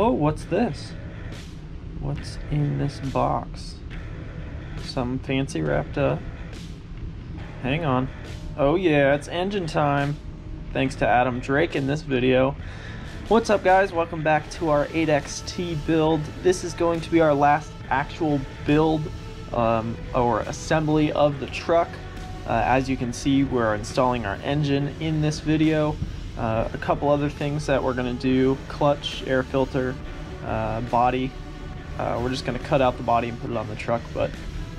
Oh, what's this? What's in this box? Some fancy wrapped up. Hang on. Oh yeah, it's engine time. Thanks to Adam Drake in this video. What's up guys? Welcome back to our 8XT build. This is going to be our last actual build um, or assembly of the truck. Uh, as you can see, we're installing our engine in this video. Uh, a couple other things that we're going to do, clutch, air filter, uh, body. Uh, we're just going to cut out the body and put it on the truck, but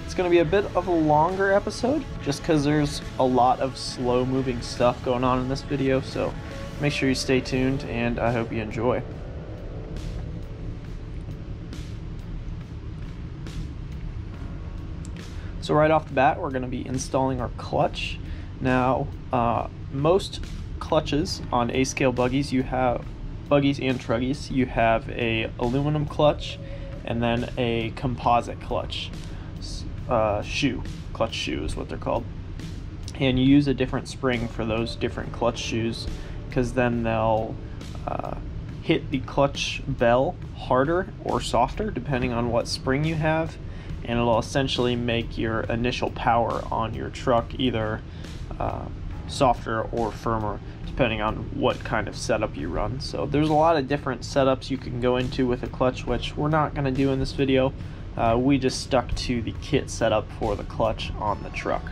it's going to be a bit of a longer episode just because there's a lot of slow moving stuff going on in this video, so make sure you stay tuned and I hope you enjoy. So right off the bat, we're going to be installing our clutch. Now, uh, most clutches on eighth-scale buggies, you have buggies and truggies, you have a aluminum clutch and then a composite clutch uh, shoe. Clutch shoe is what they're called. And you use a different spring for those different clutch shoes because then they'll uh, hit the clutch bell harder or softer depending on what spring you have and it'll essentially make your initial power on your truck either uh, softer or firmer depending on what kind of setup you run. So there's a lot of different setups you can go into with a clutch which we're not going to do in this video. Uh, we just stuck to the kit setup for the clutch on the truck.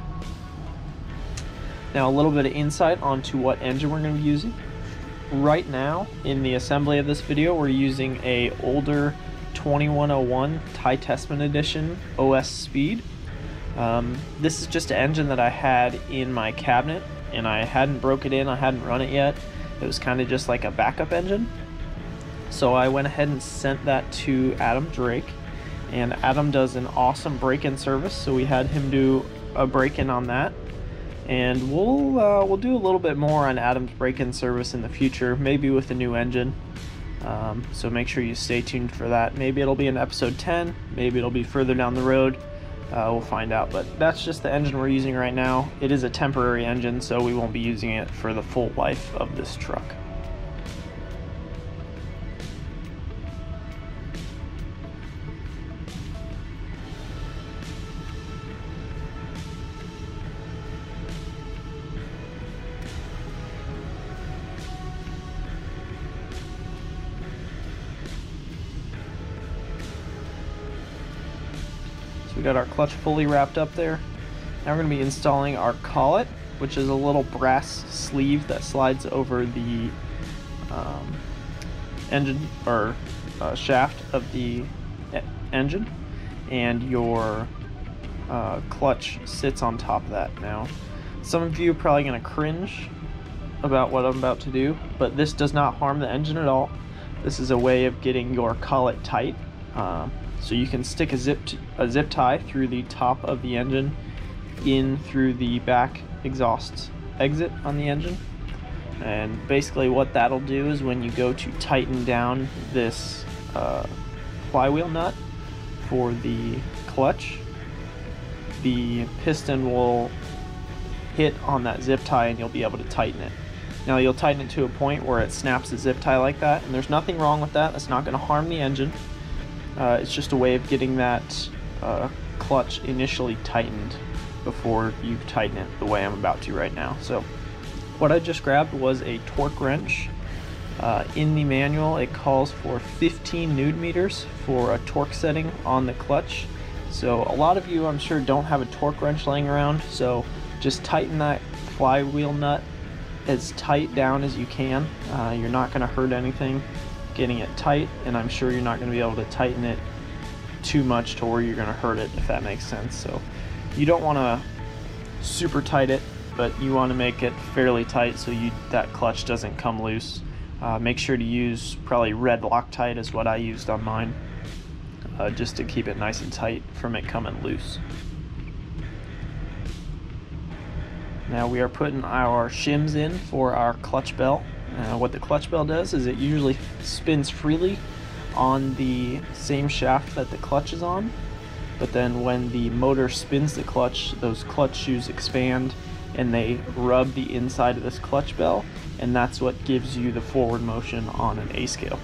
Now a little bit of insight onto what engine we're going to be using. Right now in the assembly of this video we're using a older 2101 Ty Tessmann edition OS Speed. Um, this is just an engine that I had in my cabinet and I hadn't broke it in, I hadn't run it yet. It was kind of just like a backup engine. So I went ahead and sent that to Adam Drake and Adam does an awesome break-in service so we had him do a break-in on that and we'll uh, we'll do a little bit more on Adam's break-in service in the future maybe with a new engine um, so make sure you stay tuned for that. Maybe it'll be in episode 10, maybe it'll be further down the road. Uh, we'll find out, but that's just the engine we're using right now. It is a temporary engine, so we won't be using it for the full life of this truck. We got our clutch fully wrapped up there. Now we're going to be installing our collet, which is a little brass sleeve that slides over the um, engine or uh, shaft of the engine, and your uh, clutch sits on top of that. Now, some of you are probably going to cringe about what I'm about to do, but this does not harm the engine at all. This is a way of getting your collet tight. Uh, so you can stick a zip, a zip tie through the top of the engine in through the back exhaust exit on the engine. And basically what that'll do is when you go to tighten down this uh, flywheel nut for the clutch, the piston will hit on that zip tie and you'll be able to tighten it. Now you'll tighten it to a point where it snaps the zip tie like that and there's nothing wrong with that. That's not going to harm the engine. Uh, it's just a way of getting that uh, clutch initially tightened before you tighten it the way I'm about to right now. So what I just grabbed was a torque wrench. Uh, in the manual it calls for 15 newton meters for a torque setting on the clutch. So a lot of you I'm sure don't have a torque wrench laying around so just tighten that flywheel nut as tight down as you can. Uh, you're not going to hurt anything getting it tight and I'm sure you're not going to be able to tighten it too much to where you're going to hurt it if that makes sense. So you don't want to super tight it but you want to make it fairly tight so you that clutch doesn't come loose. Uh, make sure to use probably red Loctite is what I used on mine uh, just to keep it nice and tight from it coming loose. Now we are putting our shims in for our clutch bell uh, what the clutch bell does is it usually spins freely on the same shaft that the clutch is on, but then when the motor spins the clutch, those clutch shoes expand and they rub the inside of this clutch bell, and that's what gives you the forward motion on an eighth scale.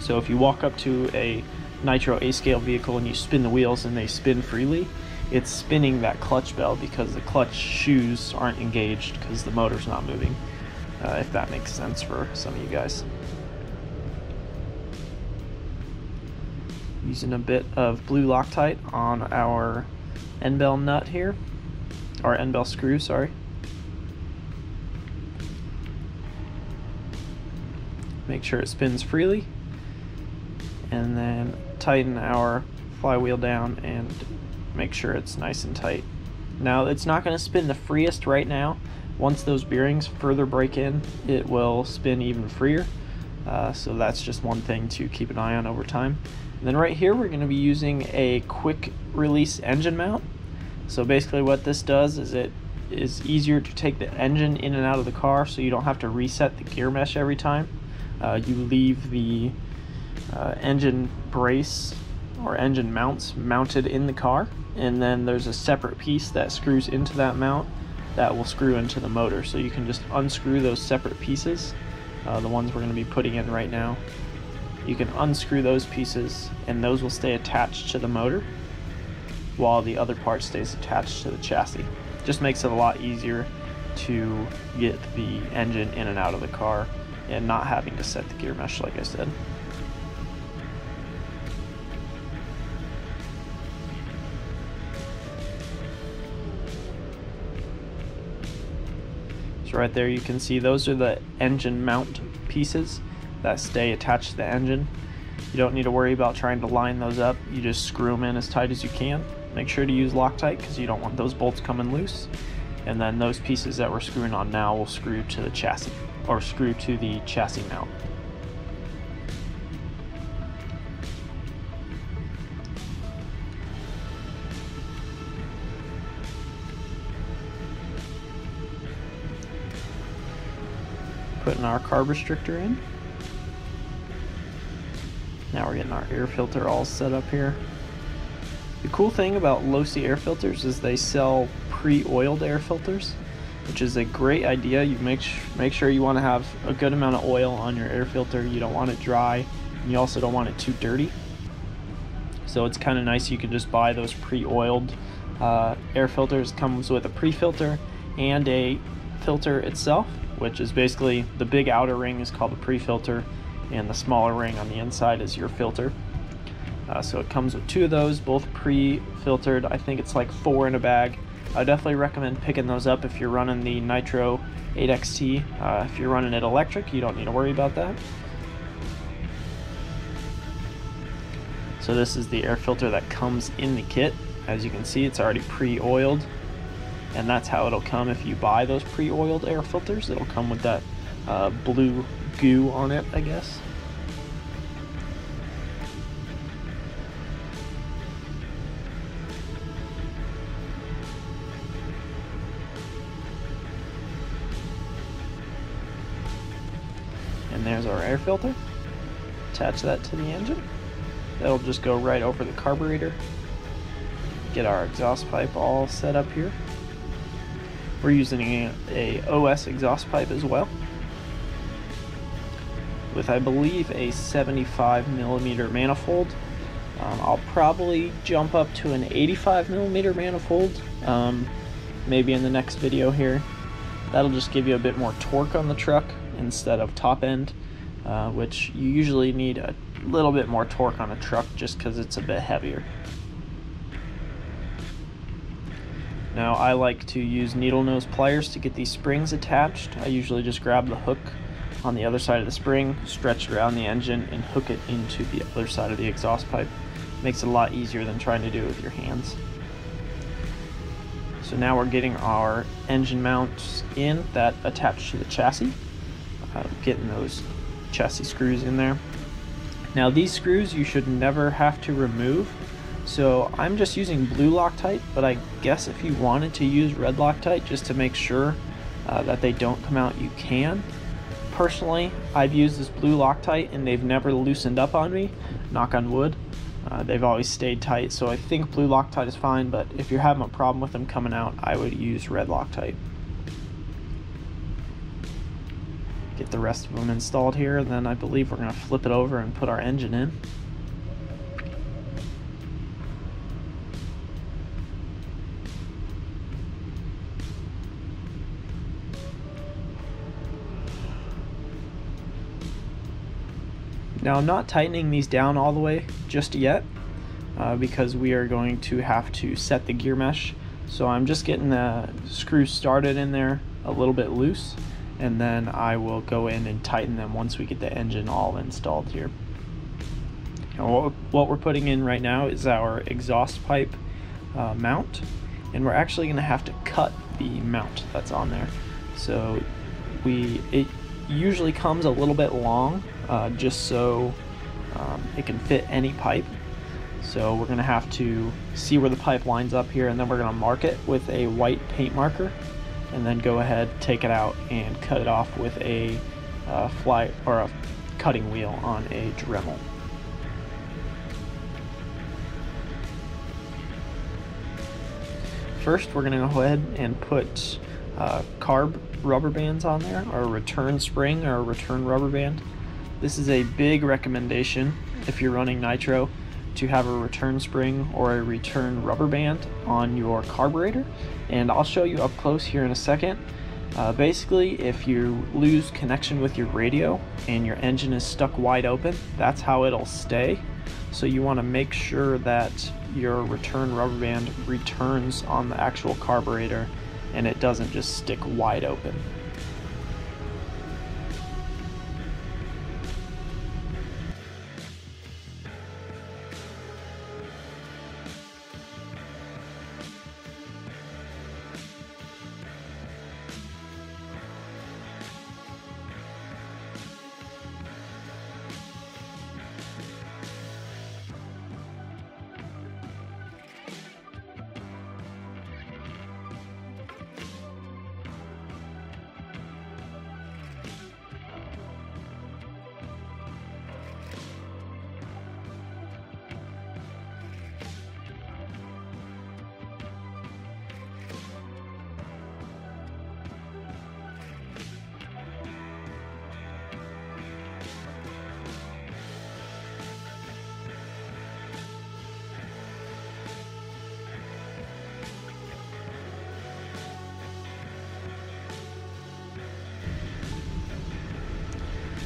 So if you walk up to a nitro eighth scale vehicle and you spin the wheels and they spin freely, it's spinning that clutch bell because the clutch shoes aren't engaged because the motor's not moving. Uh, if that makes sense for some of you guys. Using a bit of blue Loctite on our end bell nut here, or end bell screw, sorry. Make sure it spins freely and then tighten our flywheel down and make sure it's nice and tight. Now it's not going to spin the freest right now. Once those bearings further break in, it will spin even freer. Uh, so that's just one thing to keep an eye on over time. And then right here we're going to be using a quick release engine mount. So basically what this does is it is easier to take the engine in and out of the car so you don't have to reset the gear mesh every time. Uh, you leave the uh, engine brace or engine mounts mounted in the car and then there's a separate piece that screws into that mount that will screw into the motor. So you can just unscrew those separate pieces uh, the ones we're going to be putting in right now. You can unscrew those pieces and those will stay attached to the motor while the other part stays attached to the chassis. Just makes it a lot easier to get the engine in and out of the car and not having to set the gear mesh like I said. Right there you can see those are the engine mount pieces that stay attached to the engine. You don't need to worry about trying to line those up. You just screw them in as tight as you can. Make sure to use Loctite because you don't want those bolts coming loose. And then those pieces that we're screwing on now will screw to the chassis or screw to the chassis mount. Putting our carb restrictor in. Now we're getting our air filter all set up here. The cool thing about Losi air filters is they sell pre-oiled air filters, which is a great idea. You make make sure you want to have a good amount of oil on your air filter. You don't want it dry, and you also don't want it too dirty. So it's kind of nice. You can just buy those pre-oiled uh, air filters. Comes with a pre-filter and a filter itself, which is basically the big outer ring is called the pre-filter, and the smaller ring on the inside is your filter. Uh, so it comes with two of those, both pre-filtered. I think it's like four in a bag. I definitely recommend picking those up if you're running the Nitro 8XT. Uh, if you're running it electric, you don't need to worry about that. So this is the air filter that comes in the kit. As you can see, it's already pre-oiled. And that's how it'll come if you buy those pre-oiled air filters. It'll come with that uh, blue goo on it, I guess. And there's our air filter. Attach that to the engine. That'll just go right over the carburetor. Get our exhaust pipe all set up here. We're using a, a OS exhaust pipe as well. With I believe a 75 millimeter manifold. Um, I'll probably jump up to an 85 millimeter manifold, um, maybe in the next video here. That'll just give you a bit more torque on the truck instead of top end, uh, which you usually need a little bit more torque on a truck just because it's a bit heavier. Now I like to use needle nose pliers to get these springs attached. I usually just grab the hook on the other side of the spring, stretch around the engine, and hook it into the other side of the exhaust pipe. Makes it a lot easier than trying to do it with your hands. So now we're getting our engine mounts in that attach to the chassis. Uh, getting those chassis screws in there. Now these screws you should never have to remove. So I'm just using blue Loctite, but I guess if you wanted to use red Loctite just to make sure uh, that they don't come out, you can. Personally, I've used this blue Loctite and they've never loosened up on me, knock on wood. Uh, they've always stayed tight, so I think blue Loctite is fine, but if you're having a problem with them coming out, I would use red Loctite. get the rest of them installed here, then I believe we're going to flip it over and put our engine in. Now I'm not tightening these down all the way just yet uh, because we are going to have to set the gear mesh. So I'm just getting the screws started in there a little bit loose and then I will go in and tighten them once we get the engine all installed here. Now, what we're putting in right now is our exhaust pipe uh, mount and we're actually going to have to cut the mount that's on there. So we it usually comes a little bit long uh, just so um, it can fit any pipe. So we're to have to see where the pipe lines up here and then we're to mark it with a white paint marker and then go ahead, take it out and cut it off with a uh, fly or a cutting wheel on a Dremel. First, we're to go ahead and put uh, carb rubber bands on there, or a return spring or a return rubber band. This is a big recommendation if you're running nitro to have a return spring or a return rubber band on your carburetor and I'll show you up close here in a second. Uh, basically, if you lose connection with your radio and your engine is stuck wide open, that's how it'll stay. So you want to make sure that your return rubber band returns on the actual carburetor and it doesn't just stick wide open.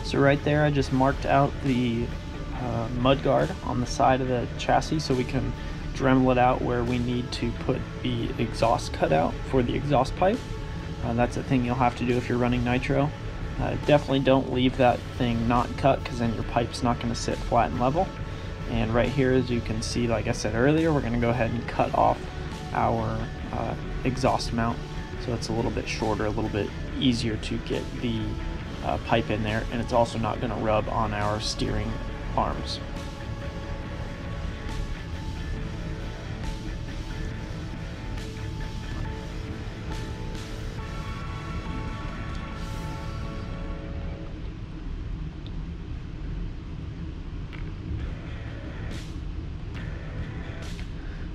So right there I just marked out the uh, mud guard on the side of the chassis so we can Dremel it out where we need to put the exhaust cutout for the exhaust pipe. Uh, that's a thing you'll have to do if you're running nitro. Uh, definitely don't leave that thing not cut because then your pipe's not going to sit flat and level. And right here, as you can see, like I said earlier, we're going to go ahead and cut off our uh, exhaust mount so it's a little bit shorter, a little bit easier to get the uh, pipe in there and it's also not going to rub on our steering arms.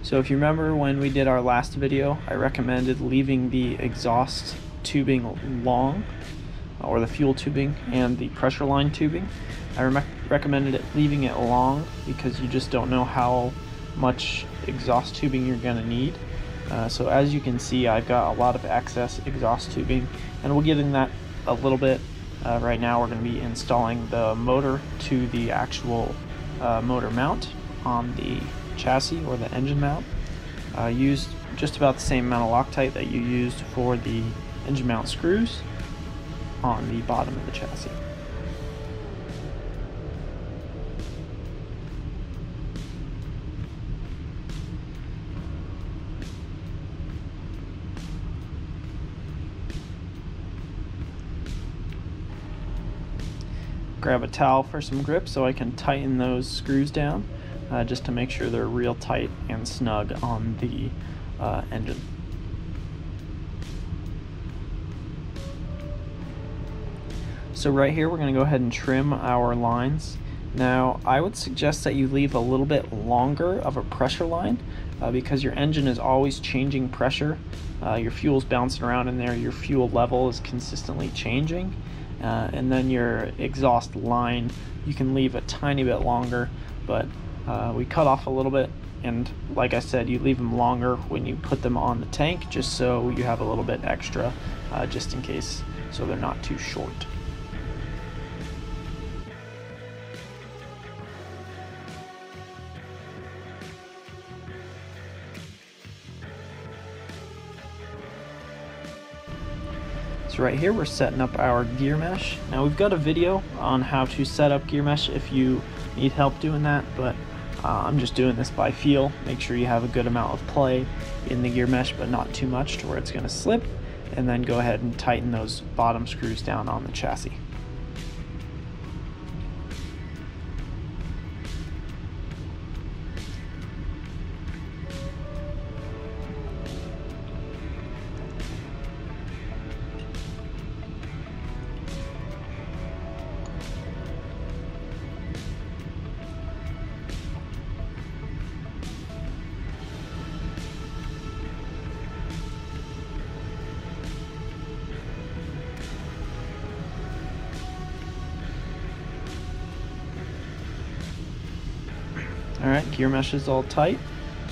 So if you remember when we did our last video, I recommended leaving the exhaust tubing long or the fuel tubing and the pressure line tubing. I re recommended it leaving it long because you just don't know how much exhaust tubing you're going to need. Uh, so as you can see, I've got a lot of excess exhaust tubing, and we'll get in that a little bit. Uh, right now we're going to be installing the motor to the actual uh, motor mount on the chassis or the engine mount. Uh, used just about the same amount of Loctite that you used for the engine mount screws on the bottom of the chassis. Grab a towel for some grip so I can tighten those screws down uh, just to make sure they're real tight and snug on the uh, engine. So right here we're going to go ahead and trim our lines. Now I would suggest that you leave a little bit longer of a pressure line uh, because your engine is always changing pressure. Uh, your fuel's bouncing around in there, your fuel level is consistently changing uh, and then your exhaust line you can leave a tiny bit longer, but uh, we cut off a little bit and like I said you leave them longer when you put them on the tank just so you have a little bit extra uh, just in case so they're not too short. Right here we're setting up our gear mesh. Now we've got a video on how to set up gear mesh if you need help doing that, but uh, I'm just doing this by feel. Make sure you have a good amount of play in the gear mesh, but not too much to where it's going to slip. And then go ahead and tighten those bottom screws down on the chassis. Alright, gear mesh is all tight.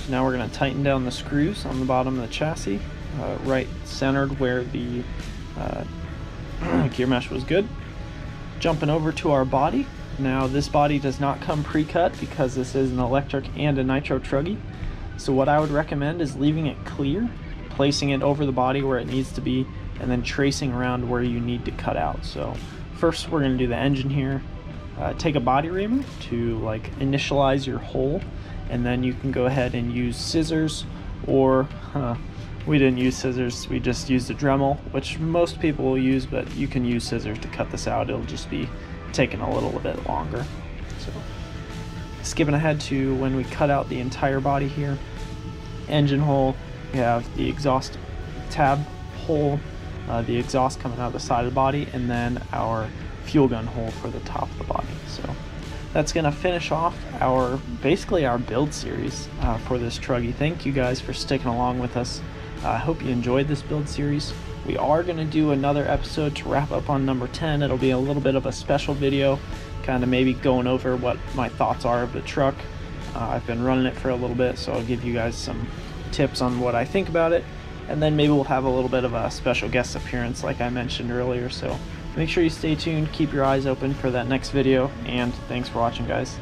Now we're going to tighten down the screws on the bottom of the chassis, uh, right centered where the uh, gear mesh was good. Jumping over to our body. Now this body does not come pre-cut because this is an electric and a nitro truggy. So what I would recommend is leaving it clear, placing it over the body where it needs to be, and then tracing around where you need to cut out. So first we're going to do the engine here, uh, take a body reamer to like initialize your hole and then you can go ahead and use scissors or uh, we didn't use scissors we just used a Dremel which most people will use but you can use scissors to cut this out. It'll just be taking a little bit longer. So skipping ahead to when we cut out the entire body here. Engine hole we have the exhaust tab hole uh, the exhaust coming out of the side of the body and then our fuel gun hole for the top of the body. So that's going to finish off our basically our build series uh, for this truggy. Thank you guys for sticking along with us. I uh, hope you enjoyed this build series. We are going to do another episode to wrap up on number 10. It'll be a little bit of a special video, kind of maybe going over what my thoughts are of the truck. Uh, I've been running it for a little bit, so I'll give you guys some tips on what I think about it. And then maybe we'll have a little bit of a special guest appearance like I mentioned earlier. So Make sure you stay tuned, keep your eyes open for that next video, and thanks for watching guys.